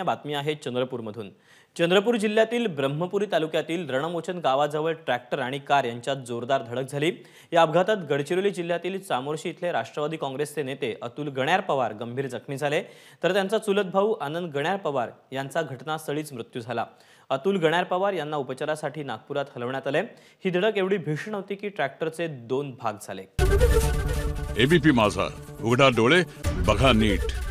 या बातमी आहे चंद्रपूरमधून. चंद्रपूर जिल्ह्यातील ब्रह्मपुरी तालुक्यातील रणमोचन गावाजवळ ट्रॅक्टर आणि कार यांच्यात जोरदार धडक झाली. या अपघातात गडचिरोली जिल्ह्यातील चामोर्शी इथले राष्ट्रवादी काँग्रेसचे नेते अतुल गण्यार पवार गंभीर जखमी झाले. तर त्यांचा चुलत भाऊ आनंद गण्यार पवार यांचा घटनास्थळीच मृत्यू झाला. अतुल गण्यार पवार यांना उपचारासाठी नागपुरात हलवण्यात आले. ही धडक एवढी भीषण होती की ट्रॅक्टरचे दोन भाग झाले. एबीपी माझा. उघडा डोळे बघा नीट.